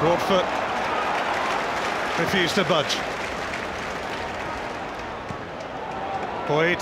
Broadfoot refused to budge. Boyd.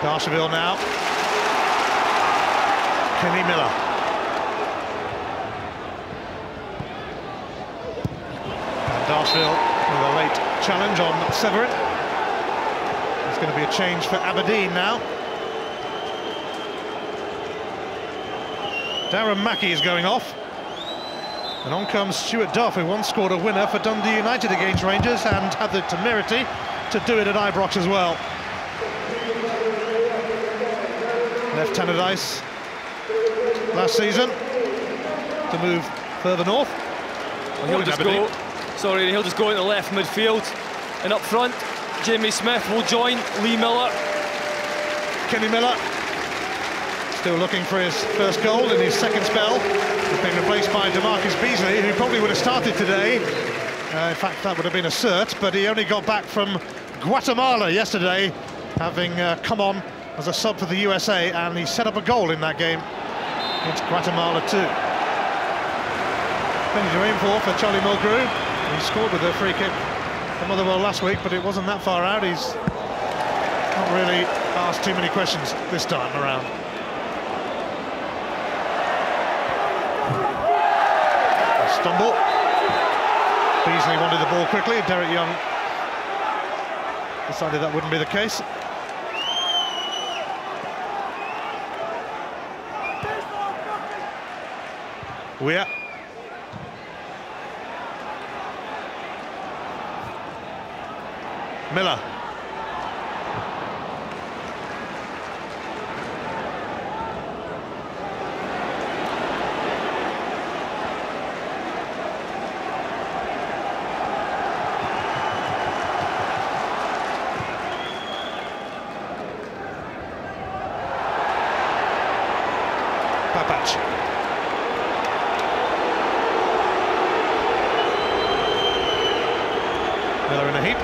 Darcheville now. Kenny Miller. And with a late challenge on Severin. There's going to be a change for Aberdeen now. Darren Mackie is going off. And on comes Stuart Duff, who once scored a winner for Dundee United against Rangers and had the temerity to do it at Ibrox as well. Left Tannadice last season to move further north. Well, he'll just go, sorry, he'll just go into left midfield. And up front, Jamie Smith will join Lee Miller. Kenny Miller still looking for his first goal in his second spell. He's been replaced by DaMarcus Beasley, who probably would have started today. Uh, in fact, that would have been a cert, but he only got back from Guatemala yesterday, having uh, come on as a sub for the USA, and he set up a goal in that game against Guatemala too. Plenty to aim for for Charlie Mulgrew. He scored with a free kick from Motherwell last week, but it wasn't that far out. He's not really asked too many questions this time around. Stumble. Beasley wanted the ball quickly. Derek Young decided that wouldn't be the case. Weir. Miller. Miller in a heap.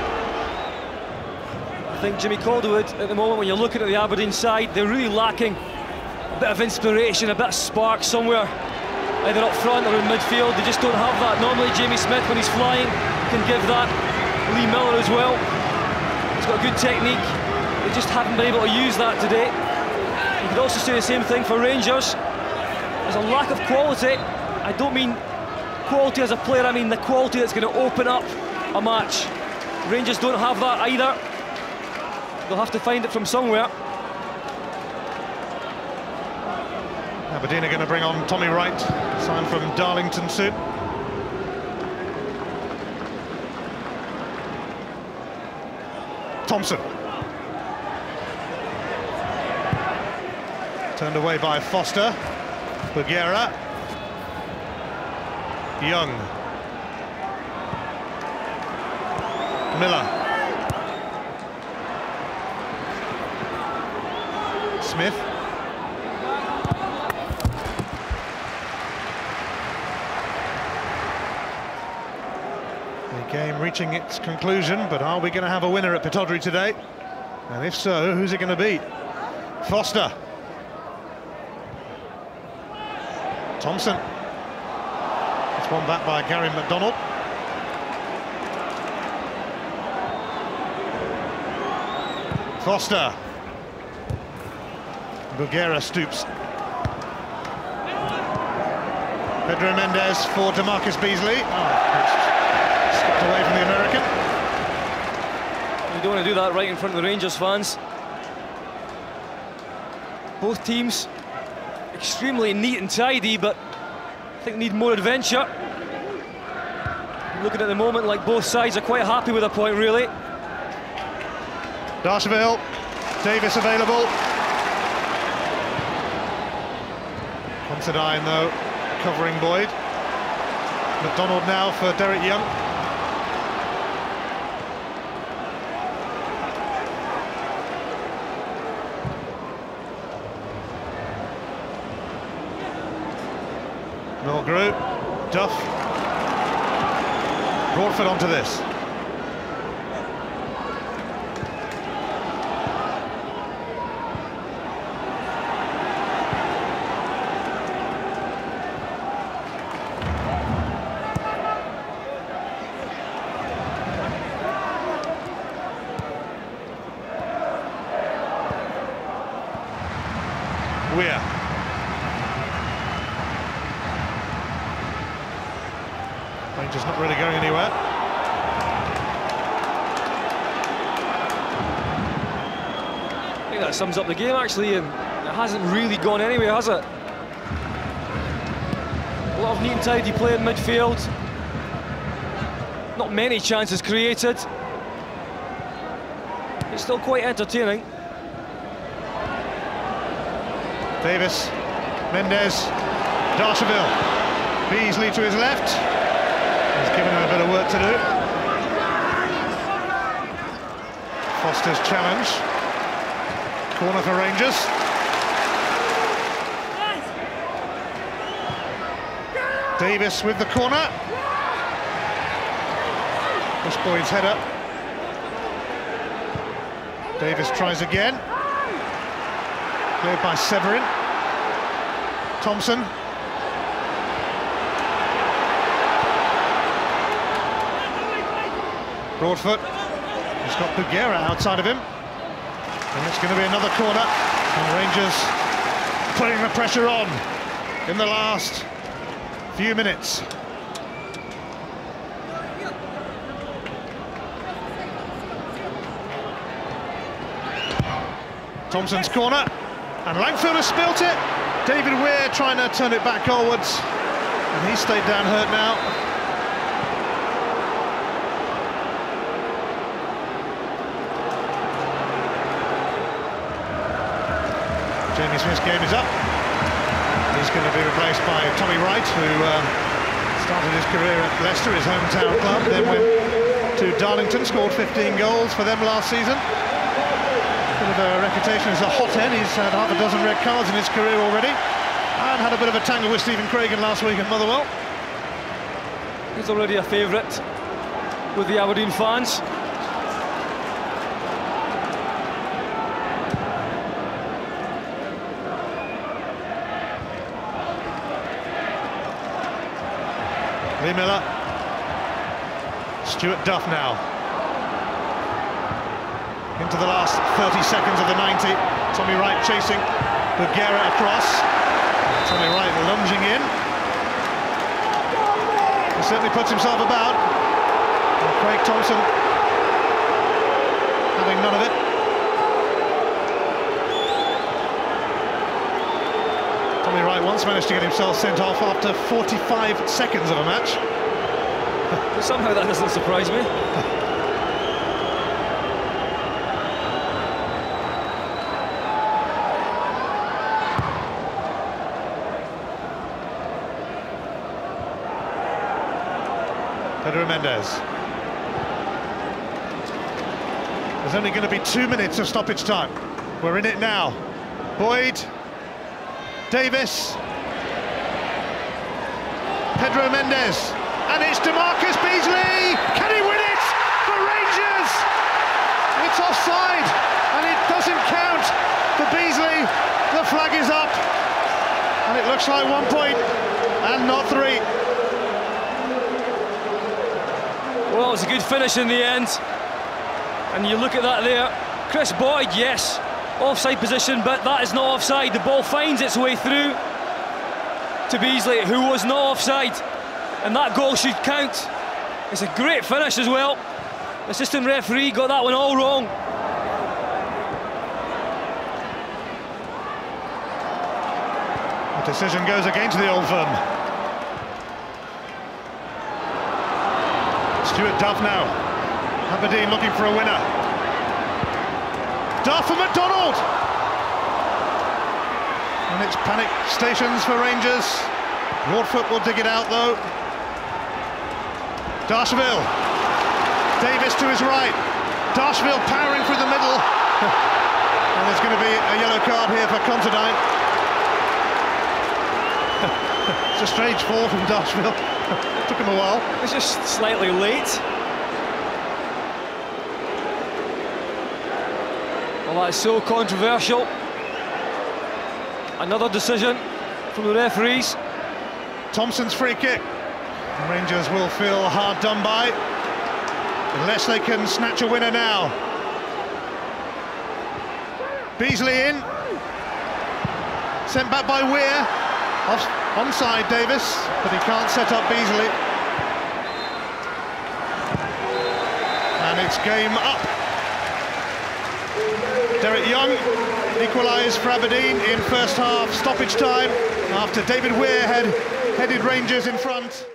I think Jimmy Calderwood, at the moment, when you're looking at the Aberdeen side, they're really lacking a bit of inspiration, a bit of spark somewhere, either up front or in midfield. They just don't have that. Normally, Jamie Smith, when he's flying, can give that. Lee Miller as well. He's got a good technique. They just haven't been able to use that today. You could also say the same thing for Rangers. There's a lack of quality. I don't mean quality as a player, I mean the quality that's going to open up a match. Rangers don't have that either. They'll have to find it from somewhere. Aberdeen are going to bring on Tommy Wright, signed from Darlington soon. Thompson. Turned away by Foster. Bougherra. Young. Miller. Smith. The game reaching its conclusion, but are we going to have a winner at Pittodrie today? And if so, who's it going to be? Foster. Thompson. It's one back by Gary McDonald. Foster. Bougherra stoops. Pedro Mendes for DaMarcus Beasley. Oh, skipped away from the American. You don't want to do that right in front of the Rangers fans. Both teams extremely neat and tidy, but I think need more adventure. Looking at the moment like both sides are quite happy with a point, really. Darcheville, Davis available. Considine though, covering Boyd. McDonald now for Derek Young. Mulgrew, Duff. Broadfoot onto this. Rangers not really going anywhere. I think that sums up the game actually, and it hasn't really gone anywhere, has it? A lot of neat and tidy play in midfield. Not many chances created. It's still quite entertaining. Davis, Mendes, Darcheville, Beasley to his left. He's given him a bit of work to do. Foster's challenge. Corner for Rangers. Davis with the corner. This boy's head up. Davis tries again. Cleared by Severin. Thompson. Broadfoot. He's got Bougherra outside of him. And it's going to be another corner. And Rangers putting the pressure on in the last few minutes. Thompson's corner, and Langfield has spilt it. David Weir trying to turn it back goalwards, and he stayed down hurt now. Jamie Smith's game is up. He's going to be replaced by Tommy Wright, who uh, started his career at Leicester, his hometown club, then went to Darlington, scored 15 goals for them last season. Bit of a reputation as a hothead. He's had half a dozen red cards in his career already, and had a bit of a tangle with Stephen Craigan last week at Motherwell. He's already a favourite with the Aberdeen fans. Lee Miller. Stuart Duff now. Into the last 30 seconds of the 90. Tommy Wright chasing Bougherra across. Tommy Wright lunging in. He certainly puts himself about. And Craig Thompson having none of it. Tommy Wright once managed to get himself sent off after 45 seconds of a match. but Somehow that doesn't surprise me. Pedro Mendes. There's only going to be two minutes of stoppage time. We're in it now. Boyd, Davis, Pedro Mendes, and it's DaMarcus Beasley. Can he win it for Rangers? It's offside, and it doesn't count for Beasley. The flag is up, and it looks like one point and not three. Well, it was a good finish in the end. And you look at that there. Kris Boyd, yes, offside position, but that is not offside. The ball finds its way through to Beasley, who was not offside. And that goal should count. It's a great finish as well. Assistant referee got that one all wrong. The decision goes against the old firm. Stuart Duff now. Aberdeen looking for a winner. And McDonald! And it's panic stations for Rangers. Broadfoot will dig it out though. Darcheville. Davis to his right. Darcheville powering through the middle. and there's going to be a yellow card here for Considine. it's a strange fall from Darcheville. Took him a while. It's just slightly late. Well, that's so controversial. Another decision from the referees. Thompson's free kick. Rangers will feel hard done by unless they can snatch a winner now. Beasley in. Sent back by Weir. Off, onside Davis, but he can't set up Beasley. and it's game up. Young equalised for Aberdeen in first half stoppage time after David Weir had headed Rangers in front.